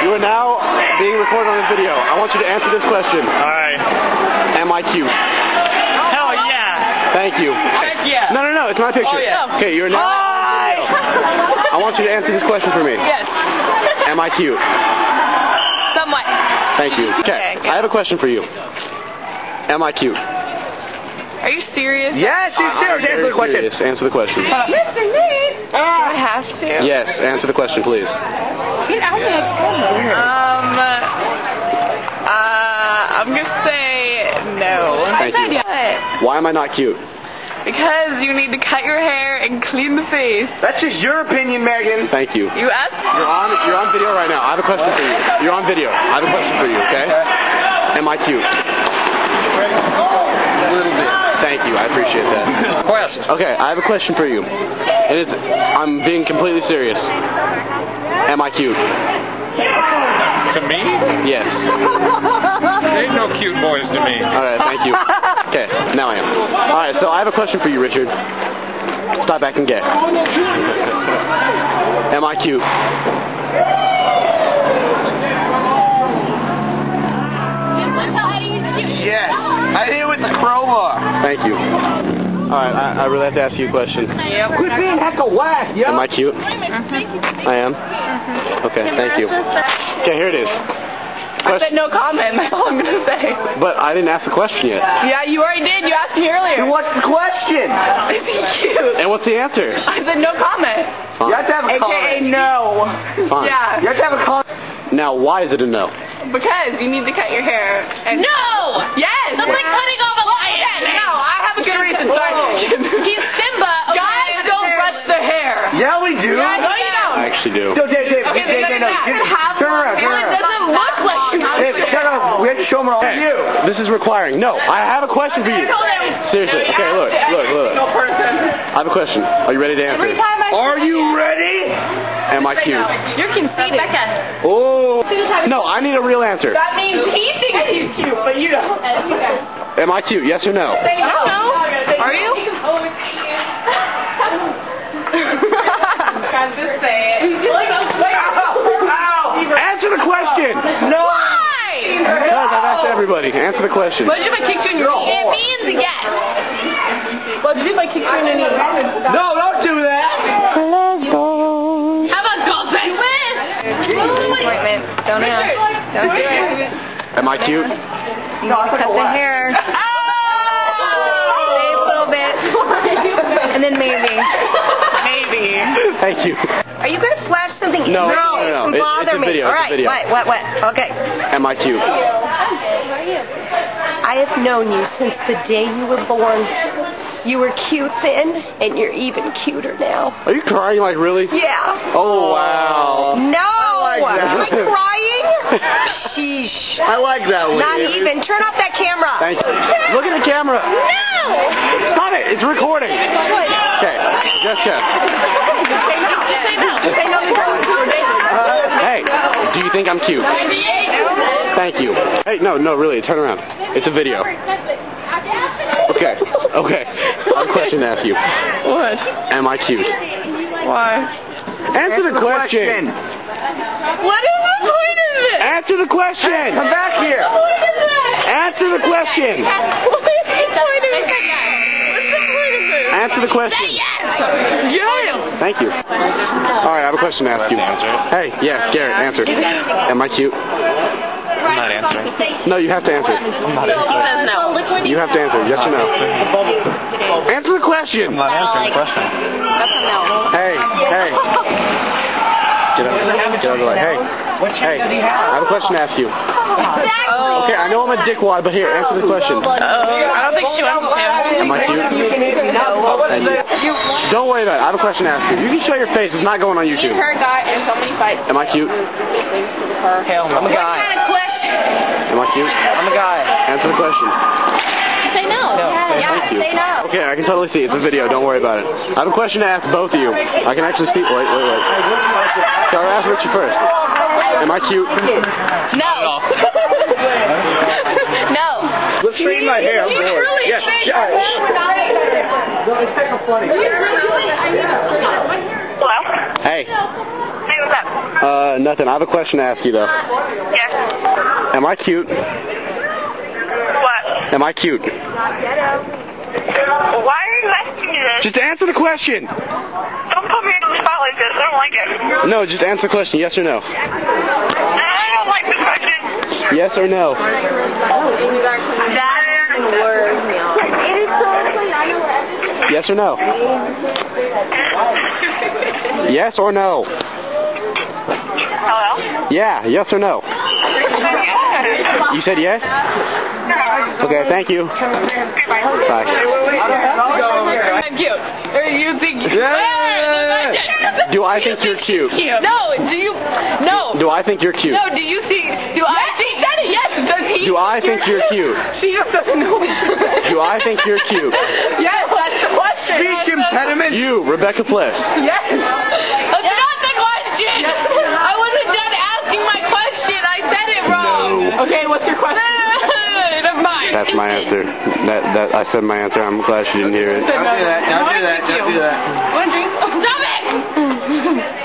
You are now being recorded on this video. I want you to answer this question. Alright. Am I cute? Hell yeah. Thank you. Heck yeah. No, no, no. It's my picture. Oh, yeah. Okay, you're now. Hi. I want you to answer this question for me. Yes. Am I cute? Somewhat. Thank you. Okay. Okay. I have a question for you. Am I cute? Are you serious? Yes, she's uh, serious. Answer the question. Serious. Answer the question. Mr. Nate. I have to. Yes, answer the question, please. Get out of Um, uh, I'm gonna say no. Thank you. What? Why am I not cute? Because you need to cut your hair and clean the face. That's just your opinion, Megan. Thank you. You asked? You're on. You're on video right now. I have a question for you. You're on video. I have a question for you. Okay? Am I cute? A little bit. Thank you. I appreciate that. Question. Okay, I have a question for you. It's, I'm being completely serious. Am I cute? To me? Yes. There ain't no cute boys to me. All right. Thank you. Okay. Now I am. All right. So I have a question for you, Richard. Stop acting gay. Am I cute? Yes. I hit it with the crowbar. Thank you. All right. I, I really have to ask you a question. Yep. Quit being heck of whack, yo. Am I cute? I am. Okay. Thank you. Okay. Here it is. I said no comment. That's all I'm gonna say. But I didn't ask the question yet. Yeah, you already did. You asked me earlier. What's the question? Cute? And what's the answer? I said no comment. You have to have a AKA comment. no. Fine. Yeah, You have to have a comment. Now, why is it a no? because you need to cut your hair. And No! Yes! That's like cutting off a lion! No, I have a good reason. So I- He's Simba, okay? Yeah, we do. Yeah, no, you don't. I actually do. Yo, Dave, Dave, Okay, Dave, then Dave, no, it's Dave, not. turn around, turn It around. doesn't look like you. Dave, shut up. We have to show them all Hey, you. this is requiring. No, I have a question for you. Seriously. Okay, look, look, look. No person. I have a question. Are you ready to answer? Every time I Are you ready? Am I cute? You're conceited. Oh. No, I need a real answer. That means he thinks he's cute, but you don't. Am I cute? Yes or no? I don't know. Are you? Everybody. Answer the question. What if I kicked you in your It hole? means yes. What if I kicked you in your hole? No, don't do that. How about go Penguin? Appointment. Don't ask. Don't do it. Am I cute? Cut the hair. Oh! Save a little bit. And then maybe. Maybe. Thank you. Are you going to flash something? No, no, no, no. It's- Bother it's a me. video, All it's a video. What? What? What? Okay. Am I cute? I have known you since the day you were born. You were cute then, and you're even cuter now. Are you crying like really? Yeah. Oh, wow. No! I like that. Am I crying? Sheesh. I like that one. Not even. Turn off that camera. Thank you. Look at the camera. No! Stop it. It's recording. Okay. Jessica. Say no. Say no. Say no. Hey, do you think I'm cute? Thank you. Hey, no, no, really, turn around. It's a video. Okay, okay. I have a question to ask you. What? Am I cute? Why? Answer the question. What is the point of this? Answer the question. Come back here. Answer the question. What is the point of this? What's the point of this? Answer the question. Yes! Thank you. All right, I have a question to ask you. Hey, yes, Garrett, answer. Am I cute? I'm not answering. No, you have to answer. I'm not He answering. says no. You have to answer. Yes or no? Answer the question. I'm not answering the question. That's a no. Hey, hey. Get over, get over the way. Hey, hey. I have a question to ask you. Okay, I know I'm a dickwad, but here, answer the question. Oh, I don't think she wants to. Am I cute? Thank you. Don't worry about it. I have a question to ask you. You can show your face. It's not going on YouTube. Her got in so many fights. Am I cute? Hell no. I'm a guy. Am I cute? I'm a guy. Answer the question. Say no. Thank you. Say no. Okay, I can totally see. It's a video. Don't worry about it. I have a question to ask both of you. I can actually speak. Wait, wait, wait. So I'll ask Richie first. Am I cute? No. no. Let's straighten my hair. I'm bored. Yes. Hello? Hey. Hey, What's up? Uh, nothing. I have a question to ask you, though. Yes. Am I cute? What? Am I cute? Why are you asking me this? Just answer the question. Don't put me in the spot like this. I don't like it. No, just answer the question. Yes or no? I don't like the question. Yes or no? That Yes or no? Yes or no? Hello? Yeah, yes or no? You said yes? Okay, thank you. Bye. I'm cute. Or you think... Do I think you're cute? No, do you... No. Do I think you're cute? No, do you think... Do I think... That is, yes, does he... Do I think you're cute? She just doesn't know. Do I think you're cute? yes, that's the question. Speech impediment. You, Rebecca Bliss. Yes. That's not the question. I wasn't done asking my question. I said it wrong. Okay, what's your question? Never mind. That's my answer. That that I said my answer. I'm glad she didn't hear it. Don't do that. Don't do that. Don't do that. One drink. Oh, stop it!